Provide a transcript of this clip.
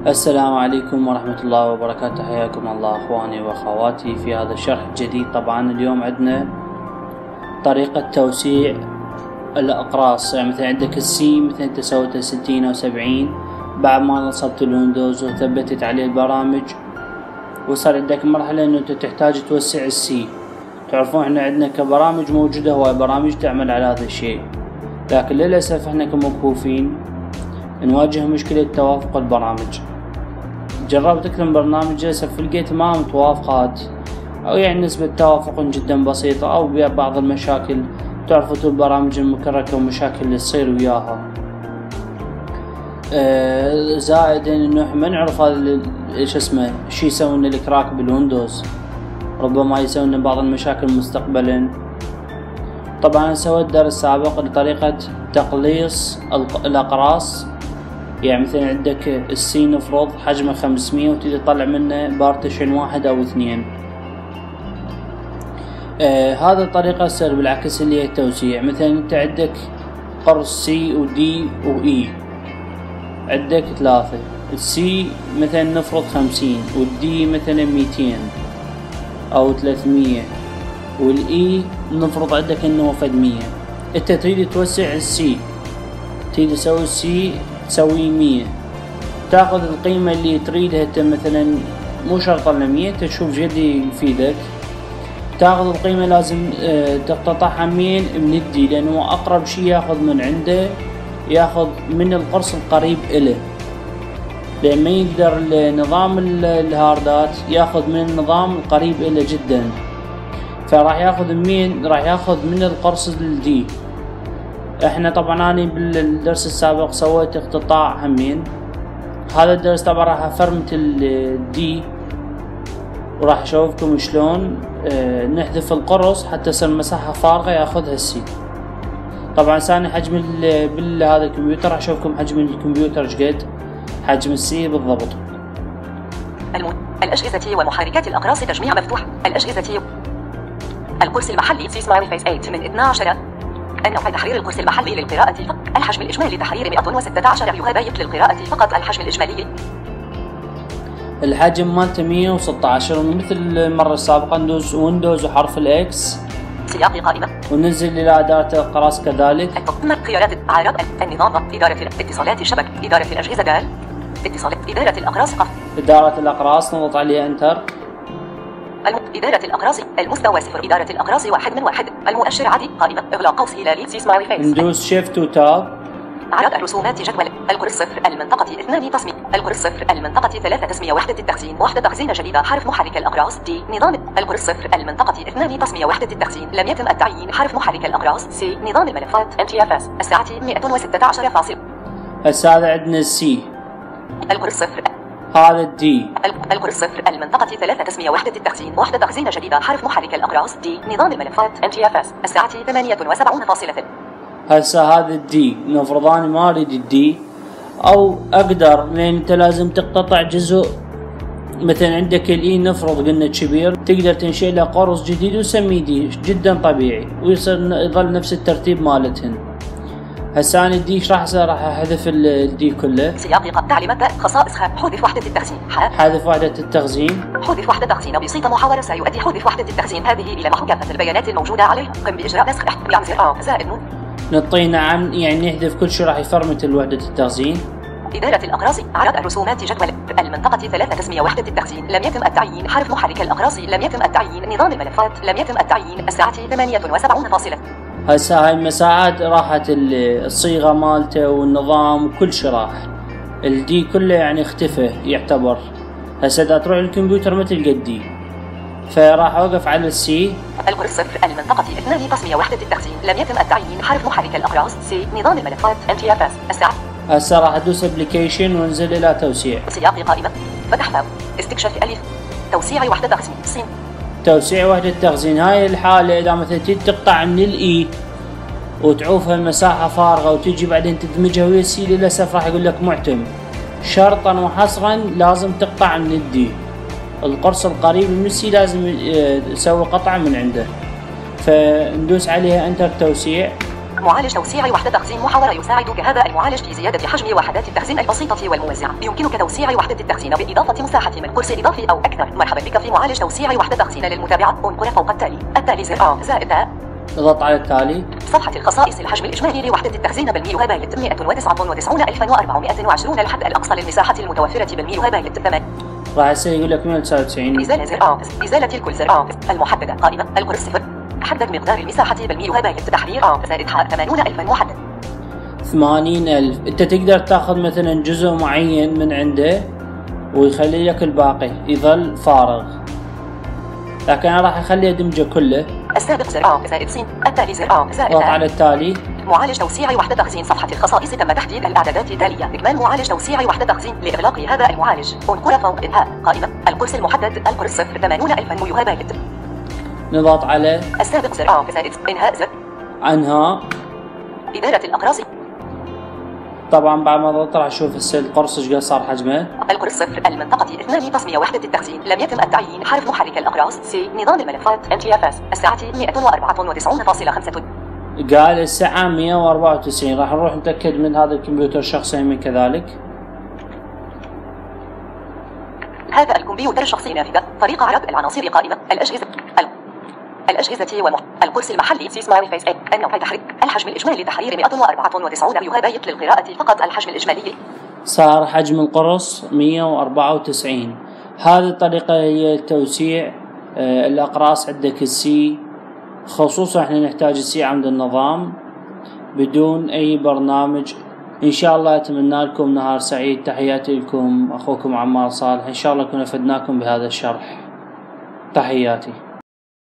السلام عليكم ورحمة الله وبركاته. حياكم الله أخواني وأخواتي في هذا الشرح الجديد. طبعا اليوم عندنا طريقة توسيع الأقراص. يعني مثلا عندك ال C مثلا أنت سويته ستين أو سبعين. بعد ما نصبت ال Windows وثبتت عليه البرامج وصار عندك مرحلة إنه أنت تحتاج توسع ال C تعرفون إحنا عندنا كبرامج موجودة هواي برامج تعمل على هذا الشيء. لكن للأسف إحنا كموقوفين نواجه مشكلة توافق البرامج جربت أكثر من برنامج للأسف لقيت ما متوافقات أو يعني نسبة توافق جدا بسيطة أو بعض المشاكل. تعرفوا البرامج المكركة ومشاكل اللي تصير وياها. آه زائد إنه إحنا ما نعرف هذا إيش اسمه شو يسوي لنا الكراك بالويندوز. ربما يسوي لنا بعض المشاكل مستقبلا. طبعا سويت درس سابق لطريقة تقليص الأقراص. يعني مثلا عندك ال C نفرض حجمه خمسمية وتريد تطلع منه partition واحد أو اثنين. آه هذا الطريقة تصير بالعكس اللي هي التوسيع. مثلا أنت عندك قرص C و D و E عندك ثلاثة. ال C مثلا نفرض خمسين وال D مثلا ميتين أو ثلاثمية. وال E نفرض عندك إنه فد مية. أنت تريد توسع ال C تريد تسوي ال C تسوي مية. تاخذ القيمة اللي تريدها أنت مثلا مو شرط مية تشوف شقد يفيدك. تاخذ القيمة لازم تقتطعها من من ال D لأنه أقرب شي ياخذ من عنده ياخذ من القرص القريب إله لأن ما يقدر نظام الهاردات ياخذ من النظام القريب إله جدا. فراح ياخذ من راح ياخذ من القرص ال D. إحنا طبعا أنا بالدرس السابق سويت اقتطاع همين. هذا الدرس طبعا راح افرمت ال D وراح أشوفكم شلون آه نحذف القرص حتى تصير مساحة فارغة ياخذها ال C طبعا ثاني حجم بهذا الكمبيوتر راح أشوفكم حجم الكمبيوتر شقد حجم السي بالضبط. الم... الأجهزة ومحركات الأقراص تجميع مفتوح الأجهزة القرص المحلي. سيسماري فيس 8 من 12 النوع تحرير القرص المحلي للقراءة فقط. الحجم الإجمالي لتحرير 116 يوغابايت للقراءة فقط. الحجم الإجمالي الحجم مالته 116 مثل المرة السابقة ندوز ويندوز وحرف الإكس. سياق قائمة وننزل إلى إدارة الأقراص كذلك. خيارات أعراض النظام. إدارة اتصالات الشبك. إدارة الأجهزة دال اتصالات إدارة الأقراص قف إدارة الأقراص نضغط عليها الم... إدارة الأقراص. المستوى صفر. إدارة الأقراص واحد من واحد. المؤشر عادي. قائمة. إغلاق قوس هلالي C smiley face ندوس shift و tab أعراض الرسومات جدول. القرص صفر. المنطقة اثنان. تسمية. القرص صفر. المنطقة ثلاثة. تسمية وحدة التخزين. وحدة تخزين جديدة. حرف محرك الأقراص. D نظام. القرص صفر. المنطقة اثنان. تسمية وحدة التخزين. لم يتم التعيين. حرف محرك الأقراص. C نظام الملفات. NTFS السعة 116 فاصل. هذا عندنا ال C القرص صفر. هذا الدي القرص صفر. المنطقة ثلاثة تسمية وحدة التخزين وحدة تخزين جديدة. حرف محرك الأقراص. D نظام الملفات. NTFS السعة 78 فاصلة هسه هذا ال D نفرض أنا ما أريد ال D أو أقدر لأن أنت لازم تقتطع جزء. مثلا عندك ال E نفرض قلنا كبير. تقدر تنشئ له قرص جديد وسميه D جدا طبيعي. ويصير يظل نفس الترتيب مالتهن. هسه أنا الدي إيش راح أسوي راح أحذف الدي كله. سياق تعليمات خصائص حذف وحدة التخزين. حذف وحدة التخزين. حذف وحدة تخزين بسيطة محاولة سيؤدي حذف وحدة التخزين. هذه إلى محو كافة البيانات الموجودة عليه قم بإجراء نسخ يعني زر زائد نطي نعم. يعني نحذف كل شيء راح يفرمت الوحدة التخزين. إدارة الأقراص. عرض الرسومات جدول. المنطقة ثلاثة تسمية وحدة التخزين. لم يتم التعيين. حرف محرك الأقراص. لم يتم التعيين. نظام الملفات. لم يتم التعيين. الساعة 78 فاصلة. هسه هاي المساحات راحت الصيغة مالته والنظام وكل شيء راح. ال D كله يعني اختفى يعتبر. هسه إذا تروح الكمبيوتر ما تلقى ال D فراح أوقف على ال C القرص صفر المنطقة اثنان تسمية وحدة التخزين لم يتم التعيين حرف محرك الأقراص. C نظام الملفات. NTFS السعة. هسه راح أدوس application وأنزل إلى توسيع. سياق قائمة. فتح باب. استكشاف ألف. توسيع وحدة تخزين صين توسيع وحدة تخزين هاي الحالة إذا مثلا تريد تقطع من ال E وتعوفها المساحة فارغة وتجي بعدين تدمجها ويا ال C للأسف راح يقول لك ما يتم. شرطا وحصرا لازم تقطع من ال D. القرص القريب من ال C لازم تسوي قطعة من عنده. فندوس عليها enter توسيع. معالج توسيع وحدة تخزين محاورة يساعدك هذا المعالج في زيادة حجم وحدات التخزين البسيطة والموزعة. بيمكنك توسيع وحدة التخزين بإضافة مساحة من قرص إضافي أو أكثر. مرحبا بك في معالج توسيع وحدة تخزين للمتابعة. انقر فوق التالي. التالي زر زائد تاء اضغط على التالي. صفحة الخصائص الحجم الإجمالي لوحدة التخزين بالميل بايت 199420 الحد الأقصى للمساحة المتوفرة بالميل بايت 8 راح يصير يقول لك 199 إزالة زر آفس إزالة الكل زر آفس المحددة قائمة. القرص صفر. حدد مقدار المساحة بالميل بايت تحرير. آفس زائد حاء 80000 محدد ثمانين ألف. أنت تقدر تأخذ مثلا جزء معين من عنده ويخلي لك الباقي يظل فارغ. لكن أنا راح أخلي أدمجه كله. السابق زر زائد سين. التالي زر زائد اضغط تاء. على التالي معالج توسيع وحدة تخزين صفحة الخصائص تم تحديد الإعدادات التالية. إكمال معالج توسيع وحدة تخزين لإغلاق هذا المعالج. انقر فوق إنهاء قائمة. القرص المحدد. القرص صفر 80000 ميوها بايت نضغط على السابق آفس زائد إنهاء زر. انهاء إدارة الأقراص. طبعا بعد ما ضغط راح أشوف الس- القرص إيش قد صار حجمه. القرص صفر. المنطقة اثنان تسمية وحدة التخزين لم يتم التعيين. حرف محرك الأقراص. C. نظام الملفات. NTFS السعة 194.5 قال السعة 194 راح نروح نتأكد من هذا الكمبيوتر شخصيا من كذلك. هذا الكمبيوتر الشخصي نافذة. طريقة عرض العناصر قائمة. الأجهزة. ال... الأجهزة ومح... القرص المحلي. C smiley face النوع تحريك. الحجم الإجمالي تحرير 194 ميوها بايت للقراءة. فقط الحجم الإجمالي. صار حجم القرص 194 هذه الطريقة هي توسيع آه، الأقراص عندك السي خصوصا إحنا نحتاج السي عند النظام بدون أي برنامج. إن شاء الله أتمنى لكم نهار سعيد. تحياتي لكم أخوكم عمار صالح. إن شاء الله كنا فدناكم بهذا الشرح. تحياتي.